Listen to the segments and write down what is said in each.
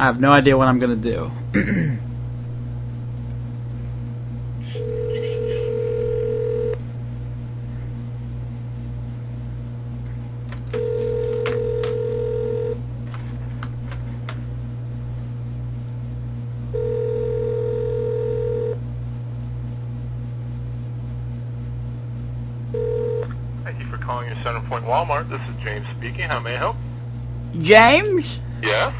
I have no idea what I'm gonna do. Thank you for calling your Center Point Walmart. This is James speaking. How may I help? James, Yes?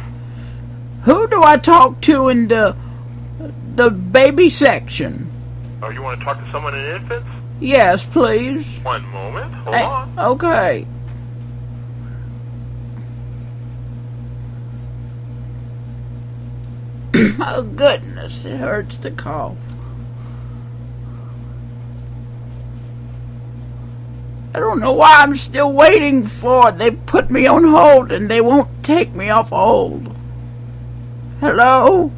Who do I talk to in the the baby section? Oh, you want to talk to someone in infants? Yes, please. One moment. Hold Hey, on. okay. oh goodness, it hurts to cough. I don't know why I'm still waiting for it. They put me on hold and they won't take me off hold. Hello?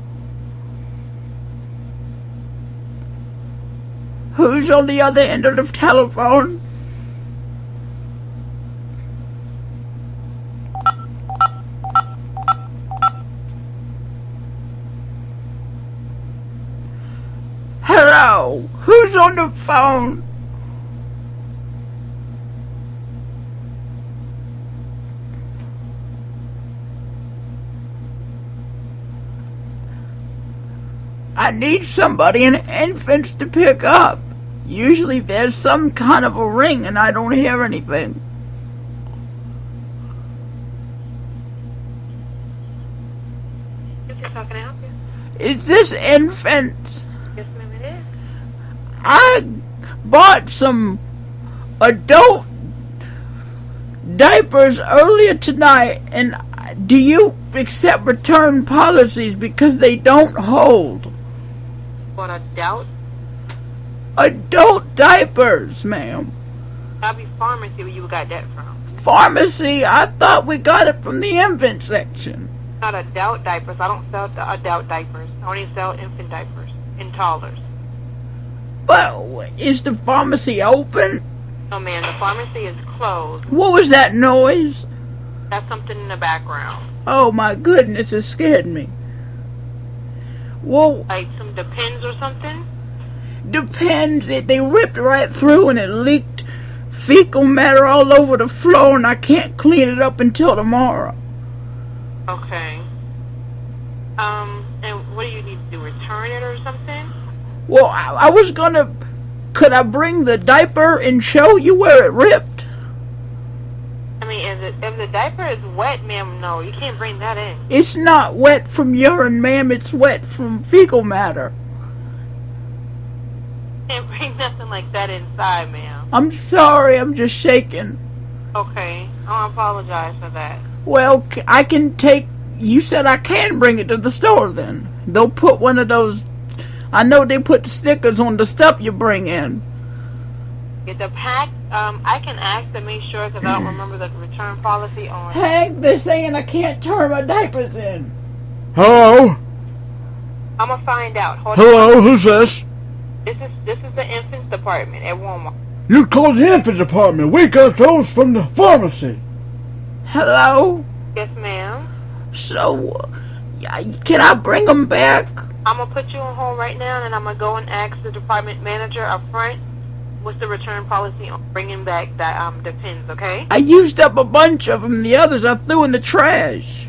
Who's on the other end of the telephone? Hello? Who's on the phone? I need somebody in infants to pick up. Usually there's some kind of a ring and I don't hear anything. Yes, yes, how can I help you? Is this infants? Yes, ma'am, it is. I bought some adult diapers earlier tonight and do you accept return policies because they don't hold? What a doubt. Adult diapers, ma'am. That'll be pharmacy where you got that from. Pharmacy, I thought we got it from the infant section. Not adult diapers. I don't sell adult diapers. I only sell infant diapers and toddlers. But is the pharmacy open? No, man, the pharmacy is closed. What was that noise? That's something in the background. Oh my goodness, it scared me. Well, Like some Depends or something? depends. They they ripped right through and it leaked fecal matter all over the floor, and I can't clean it up until tomorrow. Okay. Um, and what do you need to do? Return it or something? Well, I, I was gonna. Could I bring the diaper and show you where it ripped? I mean, is it, if the diaper is wet, ma'am, no, you can't bring that in. It's not wet from urine, ma'am. It's wet from fecal matter. Can't bring nothing like that inside, ma'am. I'm sorry. I'm just shaking. Okay, I apologize for that. Well, I can take. You said I can bring it to the store then. They'll put one of those. I know they put the stickers on the stuff you bring in. Get the pack. Um, I can ask to make sure because I don't remember the return policy on. Hank, they're saying I can't turn my diapers in. Hello? I'm gonna find out. Hold on. Hello, who's this? This is this is the infants department at Walmart. You called the infant department. We got those from the pharmacy. Hello? Yes, ma'am. So, uh, can I bring them back? I'm gonna put you on hold right now, and I'm gonna go and ask the department manager up front. What's the return policy on bringing back that um depends, okay? I used up a bunch of them. The others I threw in the trash.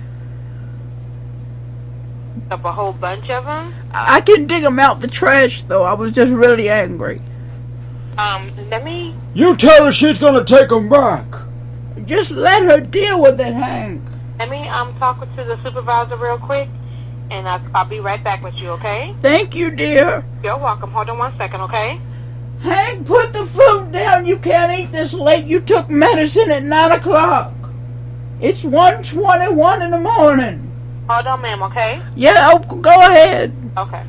Up a whole bunch of them. I I can dig them out the trash, though. I was just really angry. Um, let me. You tell her she's gonna take them back. Just let her deal with it, Hank. Let me um talk to the supervisor real quick, and I'll, I'll be right back with you, okay? Thank you, dear. You're welcome. Hold on one second, okay? Hank, put the food down. You can't eat this late. You took medicine at 9 o'clock. It's 1.21 in the morning. Hold on, ma'am, okay? Yeah, oh, go ahead. Okay.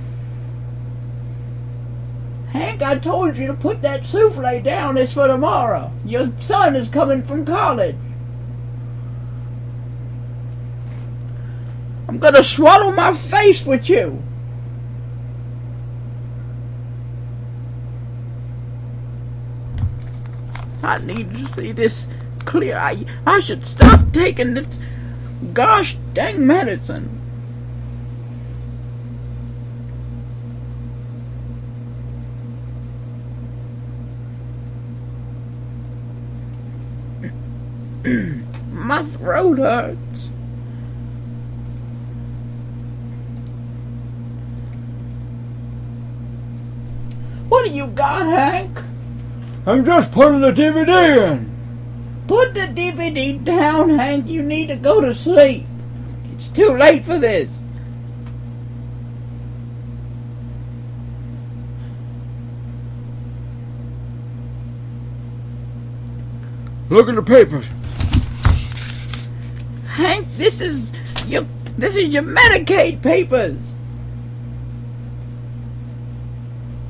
Hank, I told you to put that souffle down. It's for tomorrow. Your son is coming from college. I'm gonna swallow my face with you. I need to see this clear. I, I should stop taking this gosh dang medicine. My throat hurts. What do you got, Hank? I'm just putting the DVD in. Put the DVD down, Hank. You need to go to sleep. It's too late for this. Look at the papers. Hank, this is your this is your Medicaid papers.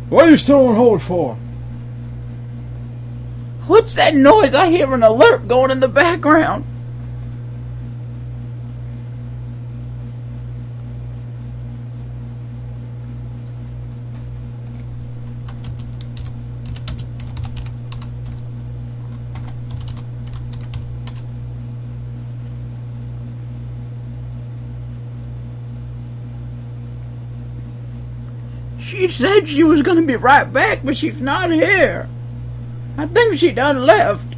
What are you still on hold for? What's that noise? I hear an alert going in the background. She said she was gonna be right back, but she's not here. I think she done left.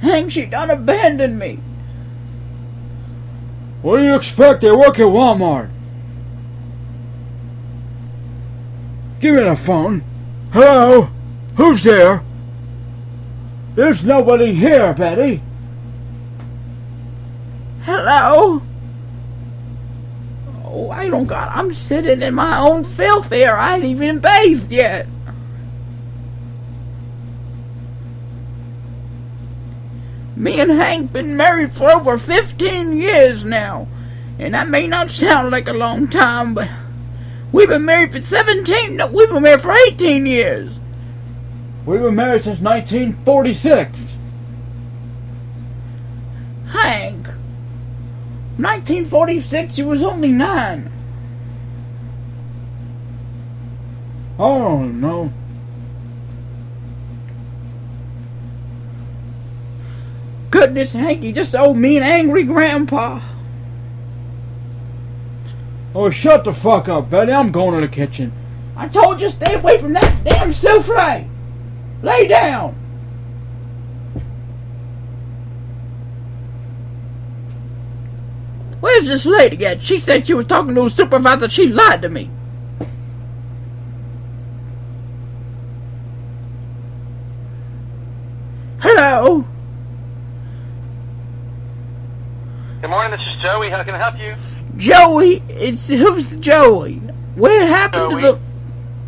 Hank, she done abandoned me. What do you expect? They work at Walmart. Give me the phone. Hello? Who's there? There's nobody here, Betty. Hello? Oh, I don't got. I'm sitting in my own filth here. I ain't even bathed yet. Me and Hank been married for over 15 years now. And that may not sound like a long time, but we've been married for 17. No, we've been married for 18 years. We've been married since 1946. Hank, 1946, you was only nine. Oh, I don't. Goodness, Hanky, just owe mean angry grandpa. Oh, shut the fuck up, Betty. I'm going to the kitchen. I told you stay away from that damn souffle. Lay down. Where's this lady at? She said she was talking to a supervisor. She lied to me. Hello. Good morning, this is Joey. How can I help you? Joey, it's who's Joey? What happened to the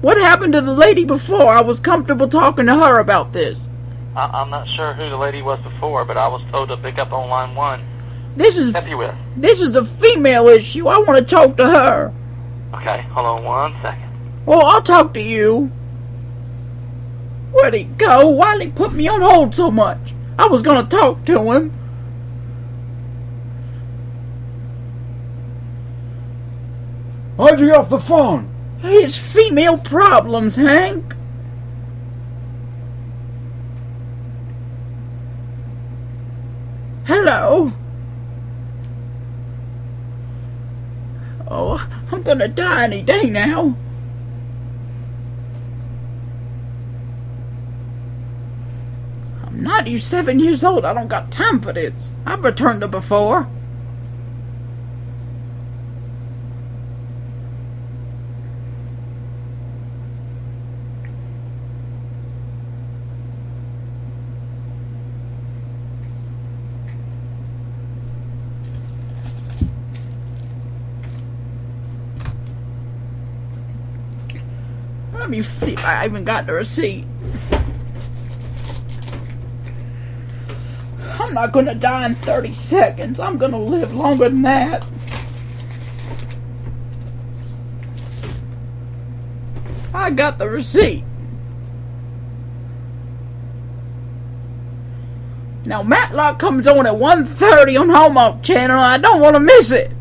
What happened to the lady before? I was comfortable talking to her about this. I- I'm not sure who the lady was before, but I was told to pick up on line one. This is Help with? this is a female issue. I want to talk to her. Okay, hold on one second. Well, I'll talk to you. Where'd he go? Why'd he put me on hold so much? I was gonna talk to him. Why'd you get off the phone? It's female problems, Hank. Hello. Oh, I'm gonna die any day now. I'm 97 years old. I don't got time for this. I've returned to before. I even got the receipt. I'm not gonna die in 30 seconds. I'm gonna live longer than that. I got the receipt. Now Matlock comes on at 1.30 on Hallmark Channel. I don't want to miss it.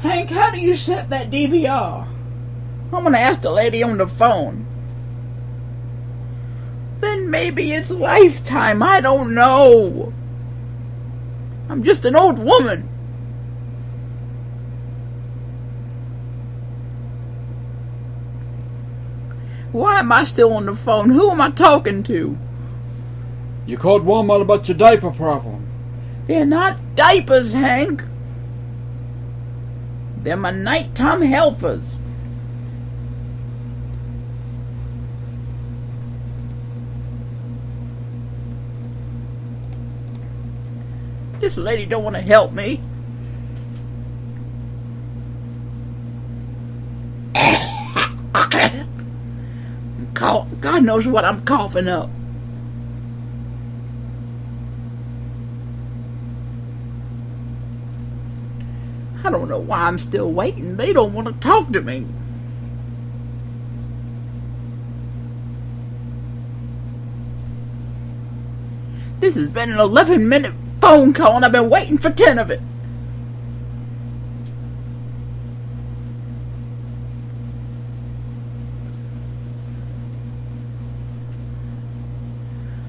Hank, how do you set that DVR? I'm gonna ask the lady on the phone. Then maybe it's lifetime. I don't know. I'm just an old woman. Why am I still on the phone? Who am I talking to? You called Walmart about your diaper problem. They're not diapers, Hank. They're my nighttime helpers. This lady don't want to help me. God knows what I'm coughing up. I don't know why I'm still waiting. They don't want to talk to me. This has been an 11 minute phone call and I've been waiting for 10 of it.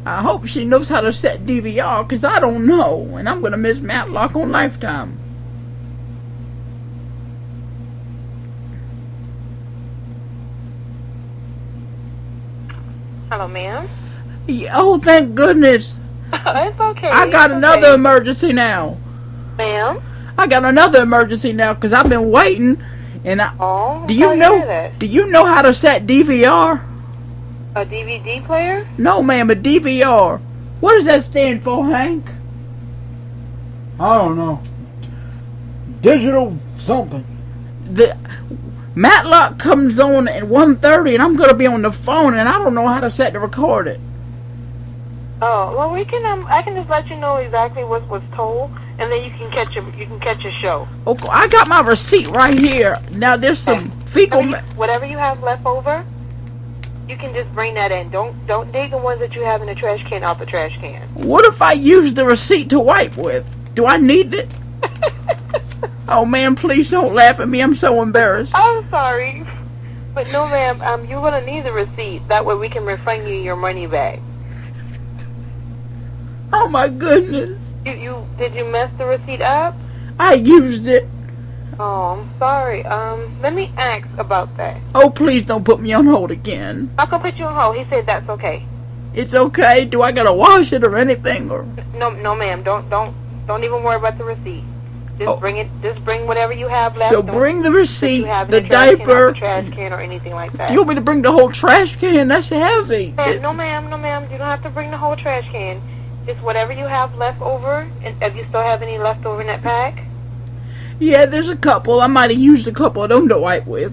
I hope she knows how to set DVR because I don't know and I'm going to miss Matlock on Lifetime. Hello, ma'am. Yeah, oh, thank goodness. it's okay. I got it's another okay. emergency now. Ma'am. I got another emergency now because I've been waiting. And I, Oh, do you know? Do you know how to set DVR? A DVD player? No, ma'am, a DVR. What does that stand for, Hank? I don't know. Digital something. The Matlock comes on at 1.30 and I'm gonna be on the phone and I don't know how to set to record it. Oh, well, we can. Um, I can just let you know exactly what was told, and then you can catch a you can catch a show. Okay, I got my receipt right here. Now there's some fecal. Whatever you, whatever you have left over, you can just bring that in. Don't don't dig the ones that you have in the trash can out the trash can. What if I use the receipt to wipe with? Do I need it? Oh man, please don't laugh at me. I'm so embarrassed. I'm sorry, but no, ma'am. Um, you're gonna need the receipt. That way we can refund you your money back. Oh my goodness. You you did you mess the receipt up? I used it. Oh, I'm sorry. Um, let me ask about that. Oh, please don't put me on hold again. I can put you on hold. He said that's okay. It's okay. Do I gotta wash it or anything? Or No, no, ma'am. Don't don't don't even worry about the receipt. Just Oh. bring it. Just bring whatever you have left. so bring the receipt, the can, diaper. the trash can, or anything like that. You want me to bring the whole trash can? That's heavy. No, ma'am, no, ma'am. You don't have to bring the whole trash can. Just whatever you have left over, and if you still have any left over in that pack. Yeah, there's a couple. I might have used a couple of them to wipe with.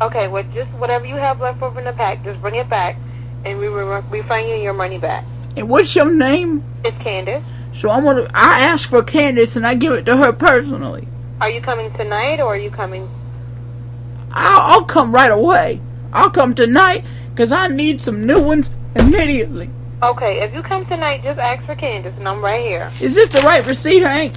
Okay, well, just whatever you have left over in the pack, just bring it back, and we will refund you your money back. And what's your name? It's Candace. So I'm gonna. I ask for Candace and I give it to her personally. Are you coming tonight, or are you coming? I'll, I'll come right away. I'll come tonight because I need some new ones immediately. Okay, if you come tonight, just ask for Candace, and I'm right here. Is this the right receipt, Hank?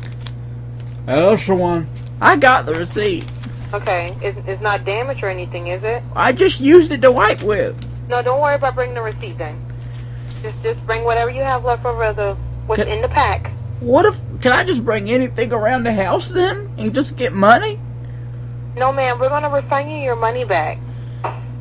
That's the one. I got the receipt. Okay, it's, it's not damaged or anything, is it? I just used it to wipe with. No, don't worry about bringing the receipt then. Just just bring whatever you have left over of the what's Can- in the pack. What if? Can I just bring anything around the house then and just get money? No, ma'am, we're gonna refund you your money back.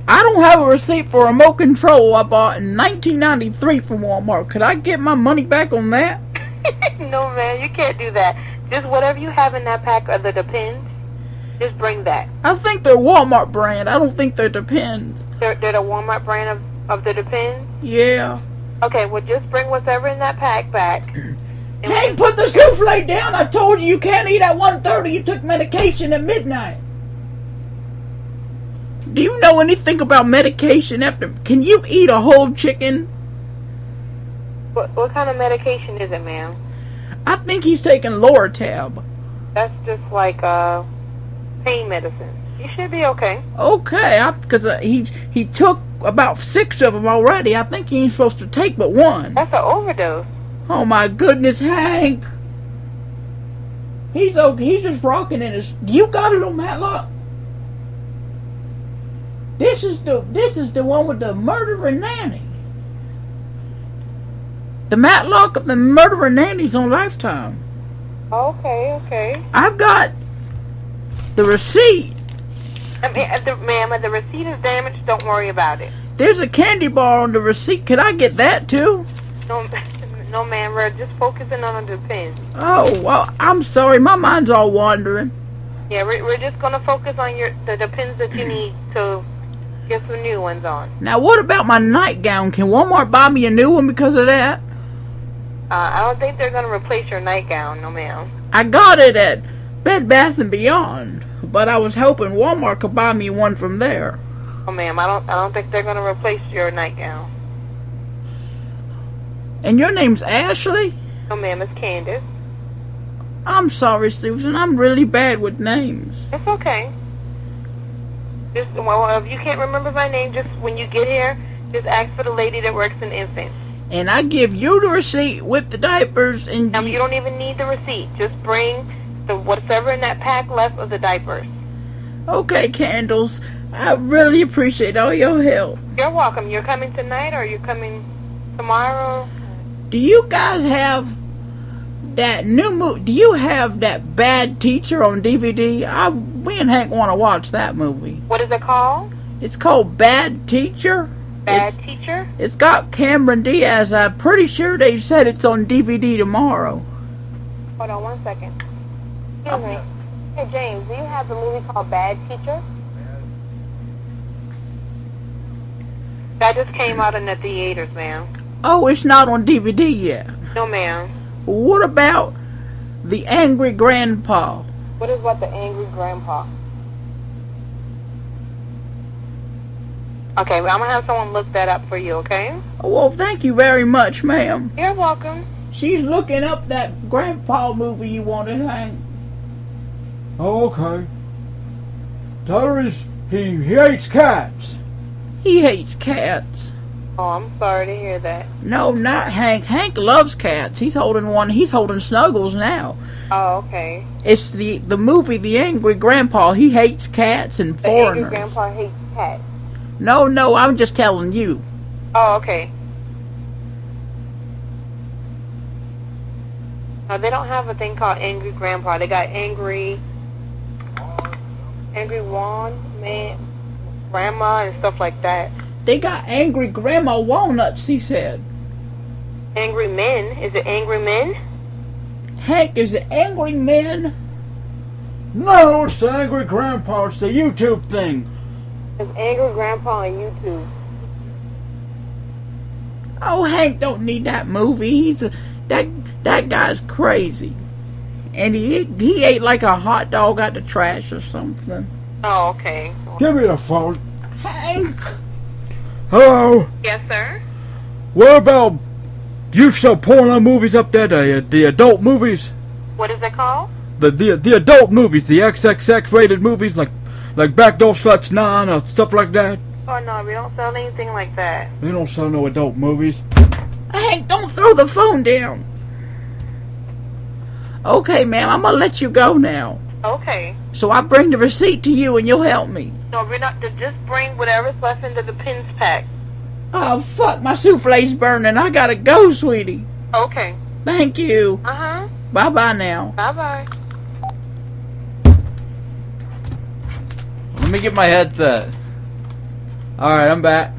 I don't have a receipt for a remote control I bought in 1993 from Walmart. Could I get my money back on that? no, man, you can't do that. Just whatever you have in that pack of the Depends, just bring that. I think they're Walmart brand. I don't think they're Depends. They're, they're the Walmart brand of, of the Depends. Yeah. Okay, well, just bring whatever in that pack back. Hey, put the souffle down. I told you you can't eat at 1.30. You took medication at midnight. Do you know anything about medication after? Can you eat a whole chicken? what, what kind of medication is it, ma'am? I think he's taking Loratab. That's just like uh, pain medicine. You should be okay. Okay, because uh, he he took about six of them already. I think he ain't supposed to take but one. That's an overdose. Oh my goodness, Hank. He's okay. He's just rocking in his. You got it on Matlock. This is the this is the one with the murdering nanny. The Matlock of the murdering nannies on Lifetime. Okay, okay. I've got the receipt. I mean, uh, the, ma'am, if the receipt is damaged, don't worry about it. There's a candy bar on the receipt. Can I get that too? No, no, ma'am, we're just focusing on the pins. Oh, well, I'm sorry. My mind's all wandering. Yeah, we're, we're just gonna focus on your the, Depends that you need to get some new ones on. Now, what about my nightgown? Can Walmart buy me a new one because of that? Uh, I don't think they're gonna replace your nightgown, no, ma'am. I got it at Bed Bath and Beyond, but I was hoping Walmart could buy me one from there. Oh, ma'am, I don't I don't think they're gonna replace your nightgown. And your name's Ashley? No, ma'am, it's Candace. I'm sorry, Susan. I'm really bad with names. It's okay. Just well, if you can't remember my name, just when you get here, just ask for the lady that works in infants. And I give you the receipt with the diapers and Um, you don't even need the receipt. Just bring the whatever in that pack left of the diapers. Okay, Candles. I really appreciate all your help. You're welcome. You're coming tonight, or you're coming tomorrow? Do you guys have that new movie? Do you have that Bad Teacher on DVD? I, me and Hank want to watch that movie. What is it called? It's called Bad Teacher. Bad It's, teacher. it's got Cameron Diaz. I'm pretty sure they said it's on DVD tomorrow. Hold on one second. Excuse me. Hey James, do you have the movie called Bad Teacher? That just came out in the theaters, ma'am. Oh, it's not on DVD yet. No, ma'am. What about The Angry Grandpa? What is what the angry grandpa? Okay, well, I'm gonna have someone look that up for you. Okay? Well, thank you very much, ma'am. You're welcome. She's looking up that grandpa movie you wanted, Hank. Oh, okay. Tell her he's, he, he hates cats. He hates cats. Oh, I'm sorry to hear that. No, not Hank. Hank loves cats. He's holding one. He's holding Snuggles now. Oh, okay. It's the the movie The Angry Grandpa. He hates cats and The angry grandpa hates cats. No, no, I'm just telling you. Oh, okay. No, they don't have a thing called angry grandpa. They got angry, angry Juan, man, grandma, and stuff like that. They got angry Grandma Walnuts. He said. Angry men? Is it angry men? Hank is it angry Men? No, it's the angry grandpa. It's the YouTube thing. It's angry grandpa on YouTube. Oh, Hank don't need that movie. He's a, that that guy's crazy, and he he ate like a hot dog out the trash or something. Oh, okay. Give me the phone. Hank, Hello. Yes, sir. What about you still porno movies up there? The, the adult movies? What is it called? The, the the adult movies, the XXX rated movies like like Backdoor Sluts 9 or stuff like that. Oh no, we don't sell anything like that. We don't sell no adult movies. Hank, don't throw the phone down. Okay, ma'am, I'm gonna let you go now. Okay. So I bring the receipt to you, and you'll help me. No, we're not. Just bring whatever's left into Depends pack. Oh fuck, my souffle's burning. I gotta go, sweetie. Okay. Thank you. Uh huh. Bye bye now. Bye bye. Let me get my headset. Alright, I'm back.